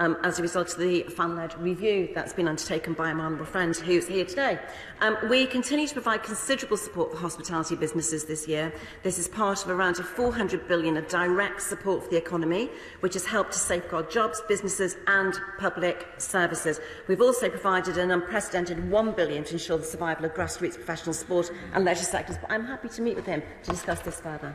um, as a result of the fan-led review that's been undertaken by my honourable friend who's here today. Um, we continue to provide considerable support for hospitality businesses this year. This is part of around 400 billion of direct support for the economy, which has helped to safeguard jobs, businesses and public services. We've also provided an unprecedented 1 billion to ensure the survival of grassroots professional sport and leisure sectors, but I'm happy to meet with him to discuss this further.